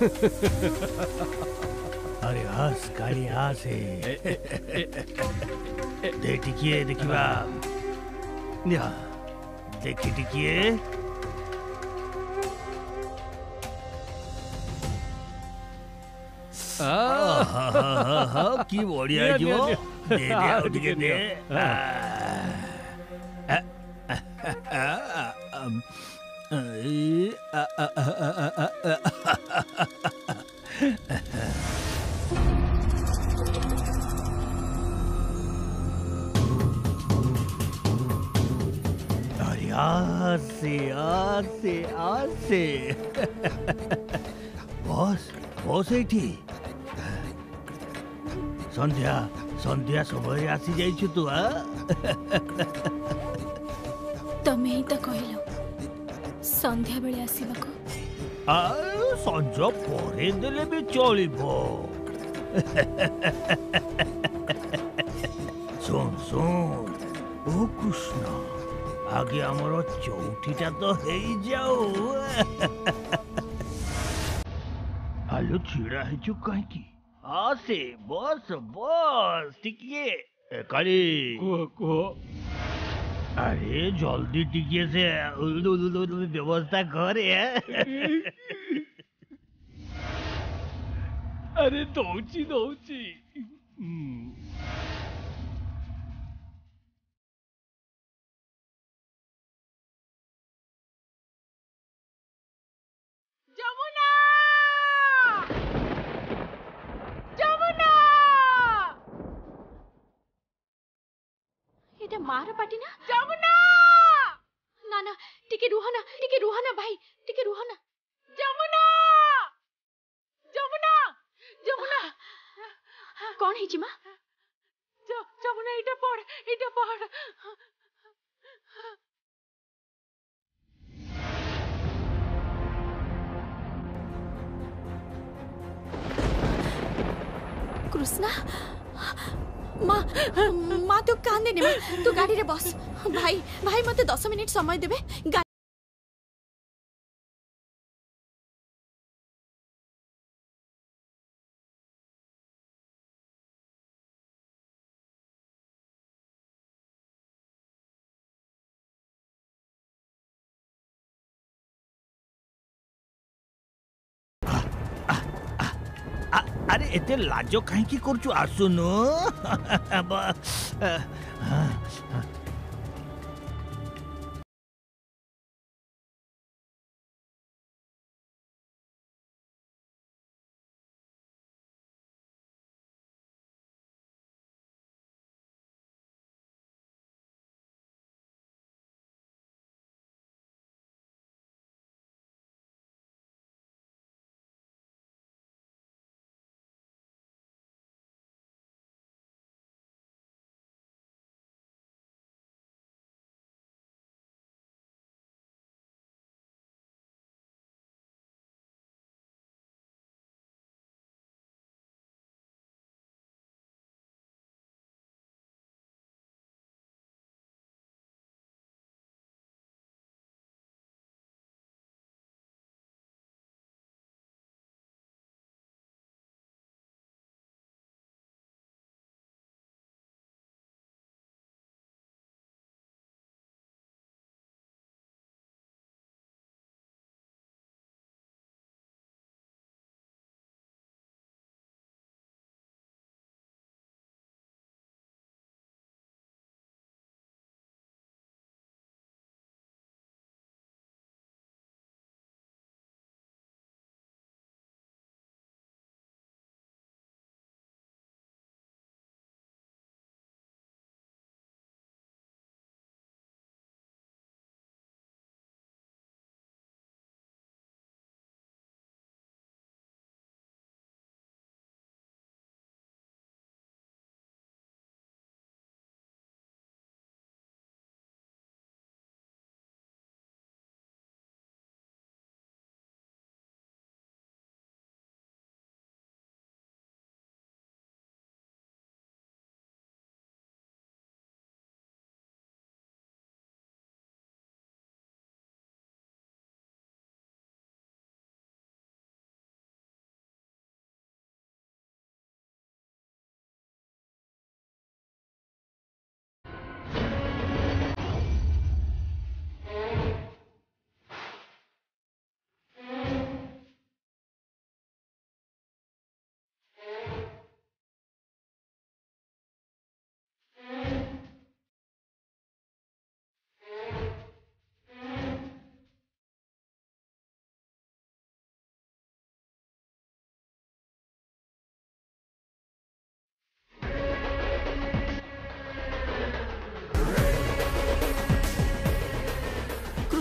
अरे हास काली हास है दे टिकिए देखिबा या देखी टिकिए आ हा हा हा की बढ़िया जीव दे दे के दे आसे आसे आसे बॉस बॉस एठी संध्या संध्या समय आसी जाइछु तू आ तमे ही त कहलो संध्या बेले आसीबा को आ संज परे देले बे चलिबो सुन सुन ओ कृष्ण आगे हमरो चौठीटा तो हेई जाओ आलो छिड़ा है जो काई की आसे बस बस टिकिए काली कुआ कुआ আরে জলদি টিকিয়েছে ব্যবস্থা করে আরে দৌড়ছি দৌড়ছি এটা মার পাটি না যাব না না না টিকে রুহানা টিকে রুহানা ভাই টিকে রুহানা যাব না যাব না যাব না কোন হইছি মা कान दे निमा तू गाड़ी रे बॉस भाई भाई मते दस मिनट समय देवे আরে এতে লাজ কাহিঁকি করছু আসুনু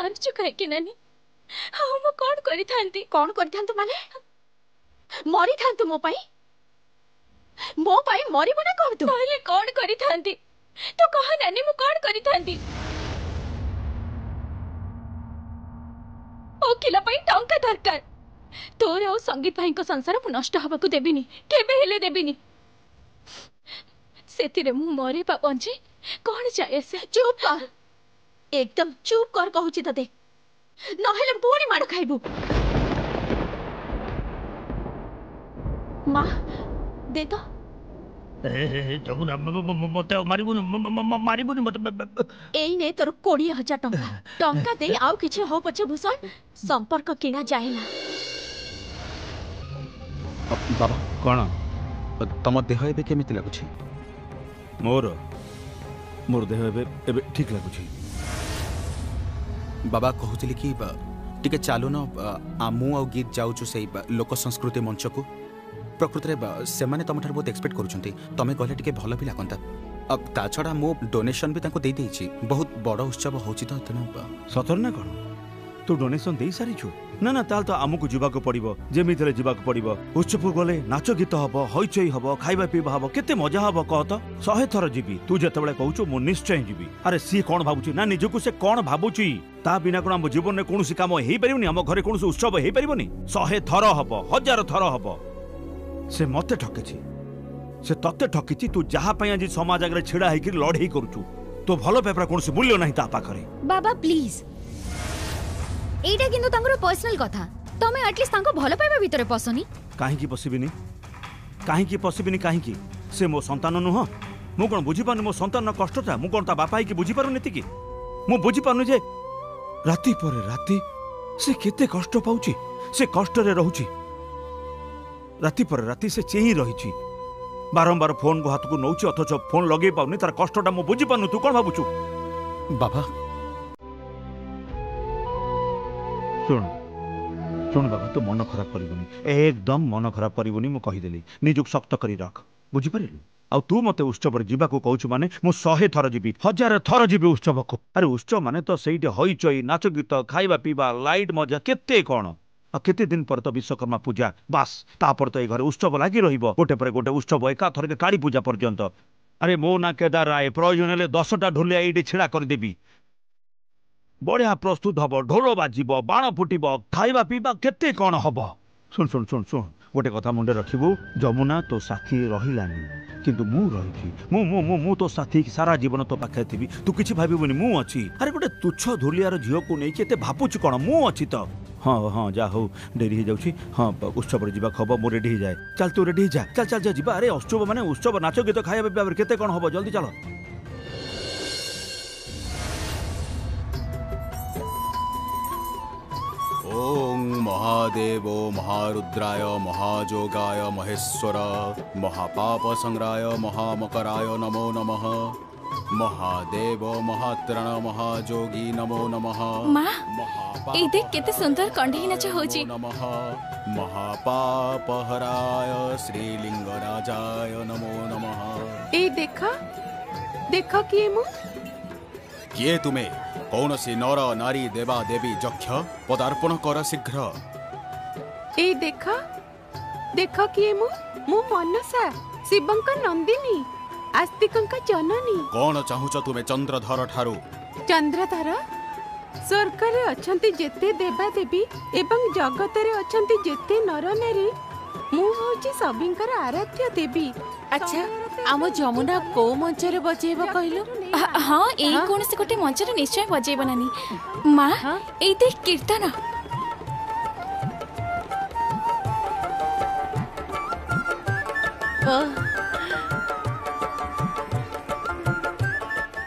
ପାରୁଛୁ କାହିଁକି ନାନୀ ଆଉ ମୁଁ କଣ କରିଥାନ୍ତି କଣ କରିଥାନ୍ତୁ ମାନେ ମରିଥାନ୍ତୁ ମୋ ପାଇଁ ମୋ ପାଇଁ ମରିବ ନା କହୁ କହିଲେ କଣ କରିଥାନ୍ତି ତୁ କହ ଟଙ୍କା ଦରକାର ଭାଇଙ୍କ ସଂସାର ମୁଁ ନଷ୍ଟ ହେବାକୁ ଦେବିନି କେବେ ହେଲେ ଦେବିନି କଣ એકદમ ચૂપ કર કહુଛି તતે ନହେଲେ ପୁଣି ମାଡ଼ ଖାଇବୁ ମା ଦେ ତ ଯମୁନା ମତେ ମାରିବୁନି ମାରିବୁନି ମତେ ଏଇ ନେ ତୋର କୋଡ଼ିଏ ହଜାର ଟଙ୍କା ଟଙ୍କା ଦେଇ ଆଉ କିଛି ହଉ ପଛେ ଭୂଷଣ ସମ୍ପର୍କ କିଣା ଯାଏନା ବାବା କ'ଣ ତମ ଦେହ ଏବେ କେମିତି ଲାଗୁଛି ମୋର ମୋର ଦେହ ଏବେ ଏବେ ଠିକ୍ ଲାଗୁଛି ବାବା କହୁଥିଲେ କି ଟିକେ ଚାଲୁନ ମୁଁ ଆଉ ଗୀତ ଯାଉଛୁ ସେଇ ଲୋକ ସଂସ୍କୃତି ମଞ୍ଚକୁ ପ୍ରକୃତରେ ସେମାନେ ତମଠାରୁ ବହୁତ ଏକ୍ସପେକ୍ଟ କରୁଛନ୍ତି ତମେ ଗଲେ ଟିକେ ଭଲ ବି ଲାଗନ୍ତା ତା ଛଡ଼ା ମୁଁ ଡୋନେସନ୍ ବି ତାଙ୍କୁ ଦେଇଦେଇଛି ବହୁତ ବଡ଼ ଉତ୍ସବ ହେଉଛି ତ ତେଣୁ ସତରେ ନା କ'ଣ ତୁ ଡୋନେସନ୍ ଦେଇସାରିଛୁ ନା ନା ତାହେଲେ ତ ଆମକୁ ଯିବାକୁ ପଡିବ ଯେମିତି ହେଲେ ଯିବାକୁ ପଡିବ ଉତ୍ସବକୁ ଗଲେ ନାଚ ଗୀତ ହବ ହଇଚଇ ହବ ଖାଇବା ପିଇବା ହବ କେତେ ମଜା ହବ କହ ତ ଶହେ ଥର ଯିବି ତୁ ଯେତେବେଳେ କହୁଛୁ ମୁଁ ନିଶ୍ଚୟ ଯିବି ଆରେ ସିଏ କଣ ଭାବୁଛି ନା ନିଜକୁ ସେ କଣ ଭାବୁଛି ତା ବିନା କଣ ଆମ ଜୀବନରେ କୌଣସି କାମ ହେଇପାରିବନି ଆମ ଘରେ କୌଣସି ଉତ୍ସବ ହେଇପାରିବନି ଶହେ ଥର ହବ ହଜାର ଥର ହବ ସେ ମତେ ଠକିଛି ସେ ତତେ ଠକିଛି ତୁ ଯାହା ପାଇଁ ଆଜି ସମାଜ ଆଗରେ ଛିଡା ହେଇକି ଲଢେଇ କରୁଛୁ ତୋ ଭଲ ପେପର କୌଣସି ମୂଲ୍ୟ ନାହିଁ ତା ପାଖରେ ବାବା ପ୍ଲିଜ এইটা কিন্তু তাঙ্কর পার্সোনাল কথা তুমি আটলিস্ট তাঙ্ক ভালো পাইবা ভিতরে পসনি কাহিকি পসিবিনি কাহিকি পসিবিনি কাহিকি সে মো সন্তান নুহ মু কোন বুঝি পারনি মো সন্তানর কষ্টটা মু কোন তা বাপা হইকি বুঝি পারুনি তিকি মু বুঝি পারুনি যে রাতি পরে রাতি সে কেতে কষ্ট পাউছি সে কষ্টরে রহুছি রাতি পরে রাতি সে চেই রহিছি বারম্বার ফোন হাতকু নৌছি অথচ ফোন লগাই পাউনি তার কষ্টটা মু বুঝি পারনু তু কোন ভাবুছু বাবা ଶୁଣ ଶୁଣ ବାବା ତୁ ମନ ଖରାପ କରିବୁନି ଏକଦମ ମନ ଖରାପ କରିବୁନି ମୁଁ କହିଦେଲି ନିଜକୁ ଶକ୍ତ କରି ରଖ ବୁଝିପାରିଲୁ ଆଉ ତୁ ମୋତେ ଉତ୍ସବରେ ଯିବାକୁ କହୁଛୁ ମାନେ ମୁଁ ଶହେ ଥର ଯିବି ହଜାର ଥର ଯିବି ଉତ୍ସବକୁ ଆରେ ଉତ୍ସବ ମାନେ ତ ସେଇଠି ହଇଚଇ ନାଚ ଗୀତ ଖାଇବା ପିଇବା ଲାଇଟ୍ ମଜା କେତେ କ'ଣ ଆଉ କେତେ ଦିନ ପରେ ତ ବିଶ୍ୱକର୍ମା ପୂଜା ବାସ୍ ତାପରେ ତ ଏଇ ଘରେ ଉତ୍ସବ ଲାଗି ରହିବ ଗୋଟେ ପରେ ଗୋଟେ ଉତ୍ସବ ଏକା ଏକାଥରକେ କାଳୀ ପୂଜା ପର୍ଯ୍ୟନ୍ତ ଆରେ ମୋ ନାଁ କେଦାର ରାୟ ପ୍ରୟୋଜନ ହେଲେ ଦଶଟା ଢୋଲିଆ ଏଇଠି ଛିଡ଼ା କରିଦେବି ବଢ଼ିଆ ପ୍ରସ୍ତୁତ ହେବ ଢୋଲ ବାଜିବ ବାଣ ଫୁଟିବ ଖାଇବା ପିଇବା କେତେ କ'ଣ ହେବ ଶୁଣ ଶୁଣ ଶୁଣ ଶୁଣ ଗୋଟେ କଥା ମୁଣ୍ଡରେ ରଖିବୁ ଯମୁନା ତୋ ସାଥୀ ରହିଲାନି କିନ୍ତୁ ମୁଁ ରହିଛି ମୁଁ ମୁଁ ମୁଁ ମୁଁ ତୋ ସାଥୀ ସାରା ଜୀବନ ତୋ ପାଖରେ ଥିବି ତୁ କିଛି ଭାବିବୁନି ମୁଁ ଅଛି ଆରେ ଗୋଟେ ତୁଚ୍ଛ ଧୁଲିଆର ଝିଅକୁ ନେଇକି ଏତେ ଭାବୁଛୁ କ'ଣ ମୁଁ ଅଛି ତ ହଁ ହଁ ଯାହା ହଉ ଡେରି ହେଇଯାଉଛି ହଁ ଉତ୍ସବରେ ଯିବାକୁ ହବ ମୁଁ ରେଡ଼ି ହେଇଯାଏ ଚାଲ ତୁ ରେଡ଼ି ହେଇଯା ଚାଲ ଚାଲ ଯା ଯିବା ଆରେ ଉତ୍ସବ ମାନେ ଉତ୍ସବ ନାଚ ଗୀତ ଖାଇବା ପିଇବା କେତେ କ'ଣ ହବ ଜଲ୍ଦି ଚାଲ ओम महादेव महारुद्राय महाजोगाय महेश्वर महापाप संग्राय महामकराय नमो नमः महादेव महात्रण महाजोगी नमो नमः माँ এই দেখ কেতে সুন্দর কণ্ঠেই নাচ হচ্ছে নমঃ মহাপাপ হরায় শ্রীলিঙ্গ রাজায় নমো নমঃ এই দেখ দেখ কি মু কে তুমি କୌଣସି ନର ନାରୀ ଦେବା ଦେବୀ ଯକ୍ଷ ପଦାର୍ପଣ କର ଶୀଘ୍ର ଏଇ ଦେଖ ଦେଖ କିଏ ମୁଁ ମୁଁ ମନସା ଶିବଙ୍କ ନନ୍ଦିନୀ ଆସ୍ତିକଙ୍କ ଜନନୀ କ'ଣ ଚାହୁଁଛ ତୁମେ ଚନ୍ଦ୍ରଧର ଠାରୁ ଚନ୍ଦ୍ରଧର ସ୍ୱର୍ଗରେ ଅଛନ୍ତି ଯେତେ ଦେବାଦେବୀ ଏବଂ ଜଗତରେ ଅଛନ୍ତି ଯେତେ ନରନାରୀ ମୁଁ ହେଉଛି ସଭିଙ୍କର ଆରାଧ୍ୟ ଦେବୀ ଆଚ୍ଛା आम जमुना को मंचरे बजेइब कहलु हां ए कोन से गोटे मंचरे निश्चय बजेइब नानी मा ए ते कीर्तन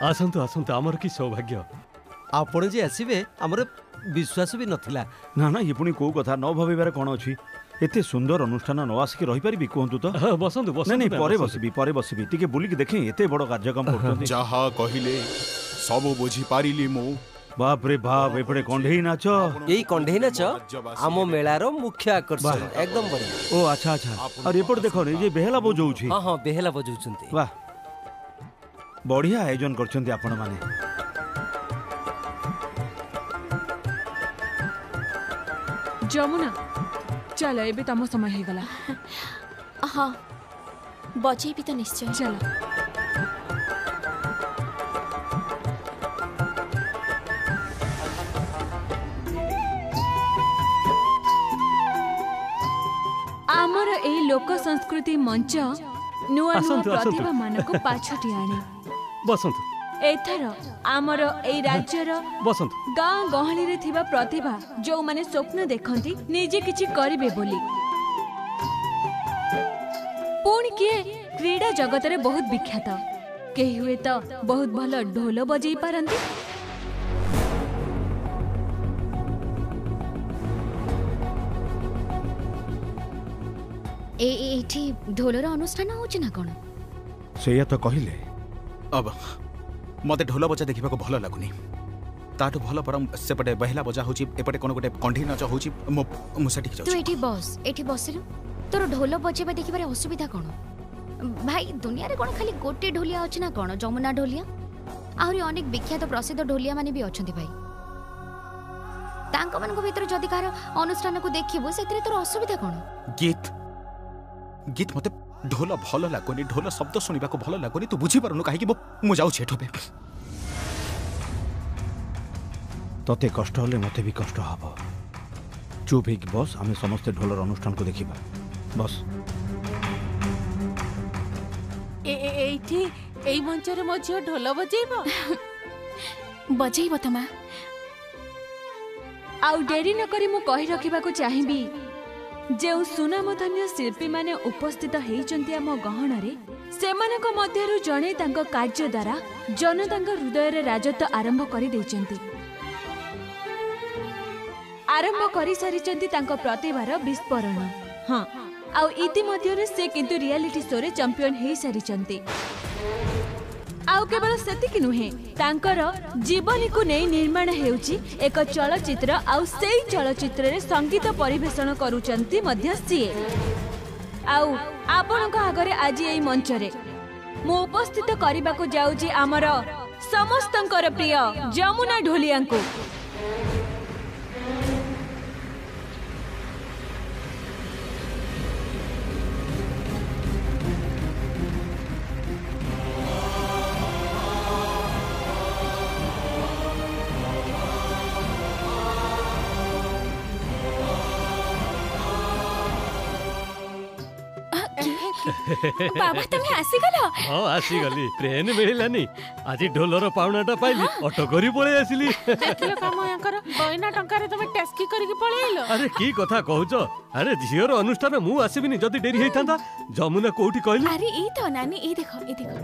ଆସନ୍ତୁ ଆସନ୍ତୁ ଆମର କି ସୌଭାଗ୍ୟ ଆପଣ ଯେ ଆସିବେ ଆମର ବିଶ୍ୱାସ ବି ନଥିଲା ନା ନା ଇଏ ପୁଣି କେଉଁ କଥା ନ ଭାବିବାରେ କ'ଣ ଅଛି एत सुंदर अनुष्ठान न आसिक रही पारि कहतु तो बस बस बस बुलिक देखे बड़ कार्यक्रम कहले सब बाप एपड़े कंडेई नाच एई कंडेई नाच आमो मेलारो मुख्य आकर्षण एकदम बढ़िया ओ अच्छा अच्छा और एपड़ देखो रे जे बेहला बजौ छी हां हां बेहला बजौ छंती वाह बढ़िया आयोजन करछंती आपण माने जमुना চল এবে তম সময় হয়ে গলা হ্যাঁ বজাইবি তো নিশ্চয় চল ଆମର ଏଇ ଲୋକ ସଂସ୍କୃତି ମଞ୍ଚ ନୂଆ ନୂଆ ପ୍ରତିଭାମାନଙ୍କୁ ପାଛୋଟି ଆଣେ ବସନ୍ତୁ ଏଥର ଆମର ଏଇ ରାଜ୍ୟର ବସନ୍ତୁ ଗାଁ ଗହଳିରେ ଥିବା ପ୍ରତିଭା ଯେଉଁମାନେ ସ୍ୱପ୍ନ ଦେଖନ୍ତି ନିଜେ କିଛି କରିବେ ବୋଲି ପୁଣି କିଏ କ୍ରୀଡ଼ା ଜଗତରେ ବହୁତ ବିଖ୍ୟାତ କେହି ହୁଏତ ବହୁତ ଭଲ ଢୋଲ ବଜେଇ ପାରନ୍ତି ଏଇଠି ଢୋଲର ଅନୁଷ୍ଠାନ ହେଉଛି ନା କ'ଣ ସେଇଆ ତ କହିଲେ ଅବା ମୋତେ ଢୋଲ ବଜା ଦେଖିବାକୁ ଭଲ ଲାଗୁନି ତାଠୁ ଭଲ ବରଂ ସେପଟେ ବହିଲା ବଜା ହେଉଛି ଏପଟେ କ'ଣ ଗୋଟେ କଣ୍ଢେଇ ନାଚ ହେଉଛି ମୁଁ ସେଠିକି ଯାଉଛି ଏଠି ବସ୍ ଏଠି ବସିଲୁ ତୋର ଢୋଲ ବଜେଇବା ଦେଖିବାରେ ଅସୁବିଧା କ'ଣ ଭାଇ ଦୁନିଆରେ କ'ଣ ଖାଲି ଗୋଟେ ଢୋଲିଆ ଅଛି ନା କ'ଣ ଯମୁନା ଢୋଲିଆ ଆହୁରି ଅନେକ ବିଖ୍ୟାତ ପ୍ରସିଦ୍ଧ ଢୋଲିଆମାନେ ବି ଅଛନ୍ତି ଭାଇ ତାଙ୍କମାନଙ୍କ ଭିତରେ ଯଦି କାହାର ଅନୁଷ୍ଠାନକୁ ଦେଖିବୁ ସେଥିରେ ତୋର ଅସୁବିଧା କ'ଣ ଗୀତ ଗୀତ ମୋତେ ঢোল ଭଲ ଲାଗୁନି ଢୋଲ ଶବ୍ଦ ଶୁଣିବାକୁ ଭଲ ଲାଗୁନି ତୁ ବୁଝିପାରୁନୁ କାହିଁକି ମୁଁ ଯାଉଛି ଏଠୁ ଏବେ ତତେ କଷ୍ଟ ହେଲେ ମୋତେ ବି କଷ୍ଟ ହେବ ଚୁପ୍ ହେଇକି ବସ୍ ଆମେ ସମସ୍ତେ ଢୋଲର ଅନୁଷ୍ଠାନକୁ ଦେଖିବା ବସ୍ ଏଇଠି ଏଇ ମଞ୍ଚରେ ମୋ ଝିଅ ଢୋଲ ବଜେଇବ ବଜେଇବ ତ ମା ଆଉ ଡେରି ନକରି ମୁଁ କହି ରଖିବାକୁ ଚାହିଁବି ଯେଉଁ ସୁନାମଧନ୍ୟ ଶିଳ୍ପୀମାନେ ଉପସ୍ଥିତ ହେଇଛନ୍ତି ଆମ ଗହଣରେ ସେମାନଙ୍କ ମଧ୍ୟରୁ ଜଣେ ତାଙ୍କ କାର୍ଯ୍ୟ ଦ୍ୱାରା ଜନତାଙ୍କ ହୃଦୟରେ ରାଜତ୍ୱ ଆରମ୍ଭ କରିଦେଇଛନ୍ତି ଆରମ୍ଭ କରିସାରିଛନ୍ତି ତାଙ୍କ ପ୍ରତିଭାର ବିସ୍ଫୋରଣ ହଁ ଆଉ ଇତିମଧ୍ୟରେ ସେ କିନ୍ତୁ ରିଆଲିଟି ଶୋରେ ଚମ୍ପିଅନ୍ ହୋଇସାରିଛନ୍ତି ଆଉ କେବଳ ସେତିକି ନୁହେଁ ତାଙ୍କର ଜୀବନୀକୁ ନେଇ ନିର୍ମାଣ ହେଉଛି ଏକ ଚଳଚ୍ଚିତ୍ର ଆଉ ସେଇ ଚଳଚ୍ଚିତ୍ରରେ ସଙ୍ଗୀତ ପରିବେଷଣ କରୁଛନ୍ତି ମଧ୍ୟ ସିଏ ଆଉ ଆପଣଙ୍କ ଆଗରେ ଆଜି ଏଇ ମଞ୍ଚରେ ମୁଁ ଉପସ୍ଥିତ କରିବାକୁ ଯାଉଛି ଆମର ସମସ୍ତଙ୍କର ପ୍ରିୟ ଯମୁନା ଢୋଲିଆଙ୍କୁ বাবা তুমি আসিগল হ্যাঁ আসিগলি ট্রেন মিলিলানি আজি ঢোলর পাওনাটা পাইলি অটো করি পড়ে আসিলি দেখিলো কাম ইয়াঙ্কর বইনা টঙ্কারে তুমি টেস্কি করিকি পড়াইলো আরে কি কথা কহুছ আরে ঝিওর অনুষ্ঠান মু আসিবিনি যদি ডেরি হইতান্তা যমুনা কোউটি কইলি আরে এই তো নানি এই দেখো এই দেখো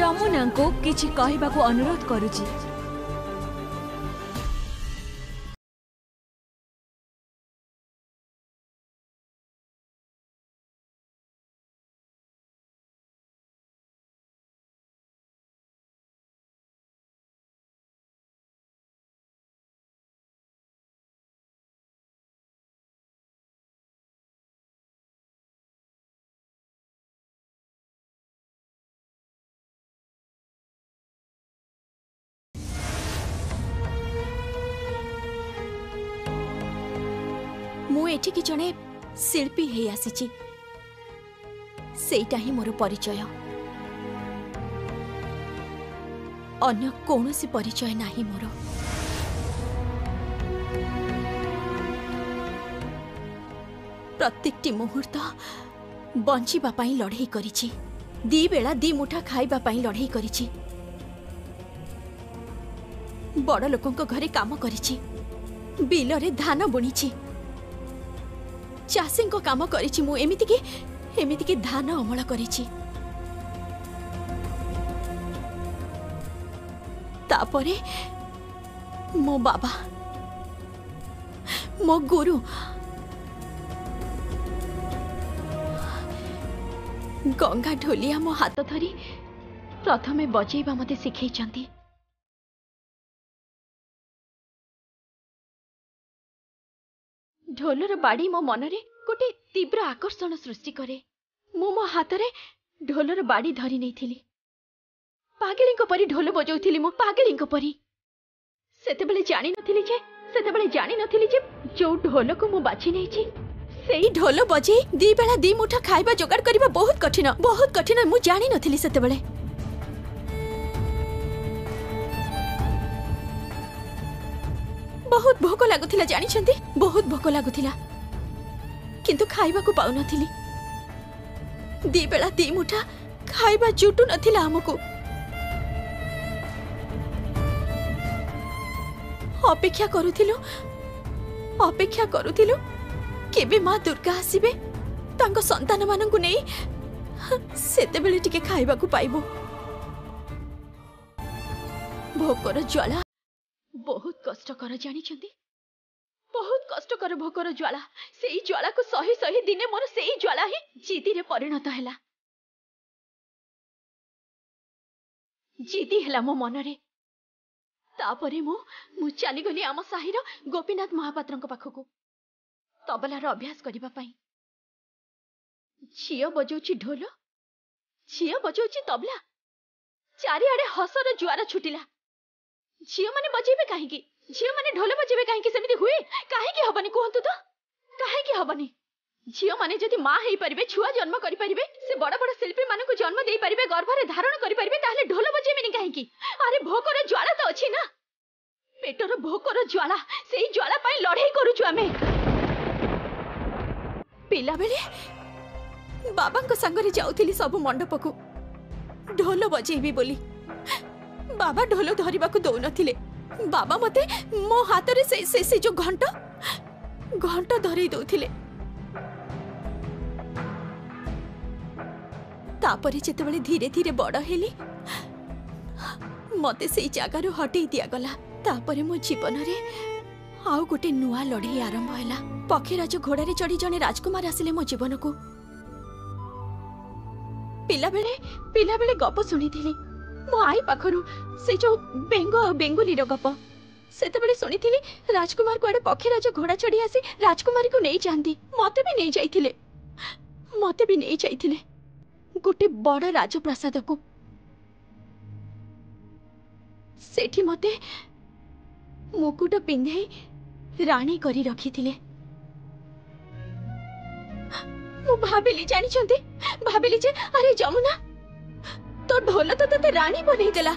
जामो नंकोब किछि कही अनुरोध अनुरत ଏଠିକି ଜଣେ ଶିଳ୍ପୀ ହେଇ ଆସିଛି ସେଇଟା ହିଁ ମୋର ପରିଚୟ ଅନ୍ୟ କୌଣସି ପରିଚୟ ନାହିଁ ମୋର ପ୍ରତ୍ୟେକଟି ମୁହୂର୍ତ୍ତ ବଞ୍ଚିବା ପାଇଁ ଲଢ଼େଇ କରିଛି ଦି ବେଳା ଦି ମୁଠା ଖାଇବା ପାଇଁ ଲଢ଼େଇ କରିଛି ବଡ଼ ଲୋକଙ୍କ ଘରେ କାମ କରିଛି ବିଲରେ ଧାନ ବୁଣିଛି ଚାଷୀଙ୍କ କାମ କରିଛି ମୁଁ ଏମିତିକି ଏମିତିକି ଧାନ ଅମଳ କରିଛି ତାପରେ ମୋ ବାବା ମୋ ଗୁରୁ ଗଙ୍ଗା ଢୋଲିଆ ମୋ ହାତ ଧରି ପ୍ରଥମେ ବଜେଇବା ମୋତେ ଶିଖେଇଛନ୍ତି ଢୋଲର ବାଡ଼ି ମୋ ମନରେ ଗୋଟିଏ ତୀବ୍ର ଆକର୍ଷଣ ସୃଷ୍ଟି କରେ ମୁଁ ମୋ ହାତରେ ଢୋଲର ବାଡ଼ି ଧରି ନେଇଥିଲି ପାଗେଳିଙ୍କ ପରି ଢୋଲ ବଜାଉଥିଲି ମୁଁ ପାଗେଳିଙ୍କ ପରି ସେତେବେଳେ ଜାଣିନଥିଲି ଯେ ସେତେବେଳେ ଜାଣିନଥିଲି ଯେ ଯୋଉ ଢୋଲକୁ ମୁଁ ବାଛି ନେଇଛି ସେଇ ଢୋଲ ବଜେଇ ଦି ବେଳା ଦି ମୁଠା ଖାଇବା ଯୋଗାଡ଼ କରିବା ବହୁତ କଠିନ ବହୁତ କଠିନ ମୁଁ ଜାଣିନଥିଲି ସେତେବେଳେ ବହୁତ ଭୋକ ଲାଗୁଥିଲା ଜାଣିଛନ୍ତି ବହୁତ ଭୋକ ଲାଗୁଥିଲା କିନ୍ତୁ ଖାଇବାକୁ ପାଉନଥିଲି ଦି ବେଳା ଦି ମୁଠା ଖାଇବା ଜୁଟୁ ନଥିଲା ଆମକୁ ଅପେକ୍ଷା କରୁଥିଲୁ ଅପେକ୍ଷା କରୁଥିଲୁ କେବେ ମା ଦୁର୍ଗା ଆସିବେ ତାଙ୍କ ସନ୍ତାନମାନଙ୍କୁ ନେଇ ସେତେବେଳେ ଟିକେ ଖାଇବାକୁ ପାଇବୁ ଭୋକର ଜ୍ୱାଳା କଷ୍ଟକର ଜାଣିଛନ୍ତି ବହୁତ କଷ୍ଟକର ଭୋକର ଜ୍ୱାଳା ସେଇ ଜ୍ୱାଳାକୁ ସହି ସହି ଦିନେ ମୋର ସେଇ ଜ୍ୱାଳା ହିଁ ଜିଦିରେ ପରିଣତ ହେଲା ଜିଦି ହେଲା ମୋ ମନରେ ତାପରେ ମୁଁ ମୁଁ ଚାଲିଗଲି ଆମ ସାହିର ଗୋପୀନାଥ ମହାପାତ୍ରଙ୍କ ପାଖକୁ ତବଲାର ଅଭ୍ୟାସ କରିବା ପାଇଁ ଝିଅ ବଜାଉଛି ଢୋଲ ଝିଅ ବଜାଉଛି ତବଲା ଚାରିଆଡ଼େ ହସର ଜୁଆର ଛୁଟିଲା ଝିଅମାନେ ବଜେଇବେ କାହିଁକି ଝିଅମାନେ ଢୋଲ ବଜେଇବେ କାହିଁକି ସେମିତି ହୁଏ କାହିଁକି ହବନି କୁହନ୍ତୁ ତ କାହିଁକି ହବନି ଝିଅମାନେ ଯଦି ମା ହେଇପାରିବେ ଛୁଆ ଜନ୍ମ କରିପାରିବେ ସେ ବଡ଼ ବଡ଼ ଶିଳ୍ପୀମାନଙ୍କୁ ଜନ୍ମ ଦେଇପାରିବେ ଗର୍ଭରେ ଧାରଣ କରିପାରିବେ ତାହେଲେ ଢୋଲ ବଜେଇବେନି କାହିଁକି ଆରେ ଭୋକର ଜ୍ୱାଳା ତ ଅଛି ନା ପେଟର ଭୋକର ଜ୍ୱାଳା ସେଇ ଜ୍ୱାଳା ପାଇଁ ଲଢ଼େଇ କରୁଛୁ ଆମେ ପିଲାବେଳେ ବାବାଙ୍କ ସାଙ୍ଗରେ ଯାଉଥିଲି ସବୁ ମଣ୍ଡପକୁ ଢୋଲ ବଜେଇବି ବୋଲି ବାବା ଢୋଲ ଧରିବାକୁ ଦଉନଥିଲେ ବାବା ମୋତେ ମୋ ହାତରେ ସେ ସେ ଯୋଉ ଘଣ୍ଟ ଘଣ୍ଟ ଧରେଇ ଦେଉଥିଲେ ତାପରେ ଯେତେବେଳେ ଧୀରେ ଧୀରେ ବଡ଼ ହେଲି ମୋତେ ସେଇ ଜାଗାରୁ ହଟେଇ ଦିଆଗଲା ତାପରେ ମୋ ଜୀବନରେ ଆଉ ଗୋଟେ ନୂଆ ଲଢ଼େଇ ଆରମ୍ଭ ହେଲା ପକ୍ଷୀରାଜ ଘୋଡ଼ାରେ ଚଢ଼ି ଜଣେ ରାଜକୁମାର ଆସିଲେ ମୋ ଜୀବନକୁ ପିଲାବେଳେ ପିଲାବେଳେ ଗପ ଶୁଣିଥିଲି ମୋ ଆଈ ପାଖରୁ ସେ ଯୋଉ ବେଙ୍ଗ ଆଉ ବେଙ୍ଗୁଲିର ଗପ ସେତେବେଳେ ଶୁଣିଥିଲି ରାଜକୁମାର କୁଆଡ଼େ ପକ୍ଷୀରାଜ ଘୋଡ଼ା ଚଢ଼ି ଆସି ରାଜକୁମାରୀକୁ ନେଇଯାଆନ୍ତି ମୋତେ ବି ନେଇଯାଇଥିଲେ ମୋତେ ବି ନେଇଯାଇଥିଲେ ଗୋଟେ ବଡ଼ ରାଜପ୍ରାସାଦକୁ ସେଠି ମୋତେ ମୁକୁଟ ପିନ୍ଧେଇ ରାଣୀ କରି ରଖିଥିଲେ ମୁଁ ଭାବିଲି ଜାଣିଛନ୍ତି ଭାବିଲି ଯେ ଆରେ ଯମୁନା তো ঢোল তো তোতে রানী বনেই দেলা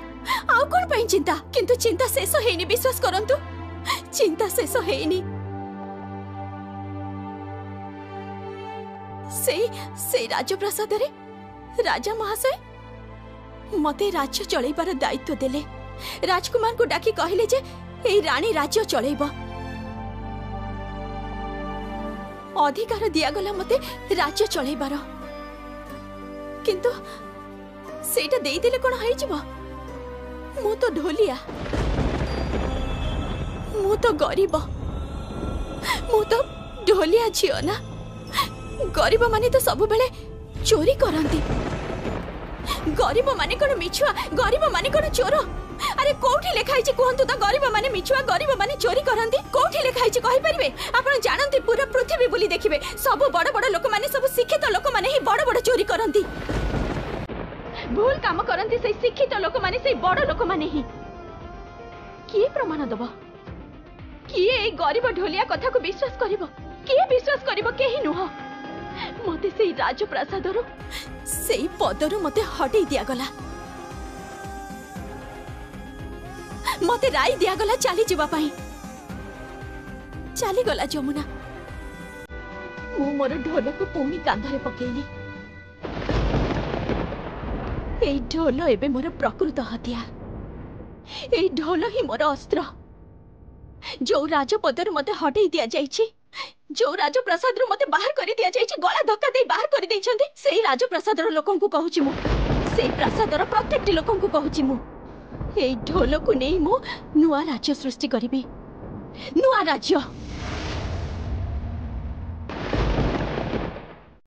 আউ কোন পাই চিন্তা কিন্তু চিন্তা শেষ হইনি বিশ্বাস করন্তু চিন্তা শেষ হইনি সেই সেই রাজপ্রাসাদরে রাজা মহাশয় মতে রাজ্য চলাইবার দায়িত্ব দেলে রাজকুমারকে ডাকি কহিলে যে এই রানী রাজ্য চলাইব অধিকার দিয়াগলা মতে রাজ্য চলাইবার কিন্তু মানে ସେଇଟା ଦେଇଦେଲେ କ'ଣ ହେଇଯିବ ମୁଁ ତ ଢୋଲିଆ ମୁଁ ତ ଗରିବ ମୁଁ ତ ଢୋଲିଆ ଝିଅ ନା ଗରିବମାନେ ତ ସବୁବେଳେ ଚୋରି କରନ୍ତି কোন মিছুয়া ମିଛୁଆ মানে কোন ଚୋର আরে কোটি লেখা হইছে কুহতু তো গরিব মানে মিছুয়া গরিব মানে চোরি করন্তি কোটি লেখা কই পারিবে আপনার জানন্তি পুরো পৃথিবী বুলি দেখিবে সব বড় বড় লোক মানে সব শিক্ষিত লোক মানে হি বড় বড় চোরি করন্তি भूल काम करती से शिक्षित तो लोक मैंने से बड़ लोक मैंने किए प्रमाण दब किए गरीब ढोलिया कथा को विश्वास कर किए विश्वास कर मत से राजप्रसाद पदर मत हटे दिगला मत राय दिगला चली जावा चली गला जमुना मु मोर ढोल को पुणी कांधे पकईली ଏଇ ଢୋଲ ଏବେ ମୋର ପ୍ରକୃତ ହତିଆ ଏଇ ଢୋଲ ହିଁ ମୋର ଅସ୍ତ୍ର ଯୋଉ ରାଜପଦରୁ ମୋତେ ହଟେଇ ଦିଆଯାଇଛି ଯୋଉ ରାଜପ୍ରସାଦରୁ ମୋତେ ବାହାର କରି ଦିଆଯାଇଛି ଗଳା ଧକ୍କା ଦେଇ ବାହାର କରିଦେଇଛନ୍ତି ସେଇ ରାଜପ୍ରସାଦର ଲୋକଙ୍କୁ କହୁଛି ମୁଁ ସେଇ ପ୍ରାସାଦର ପ୍ରତ୍ୟେକଟି ଲୋକଙ୍କୁ କହୁଛି ମୁଁ ଏଇ ଢୋଲକୁ ନେଇ ମୁଁ ନୂଆ ରାଜ୍ୟ ସୃଷ୍ଟି କରିବି ନୂଆ ରାଜ୍ୟ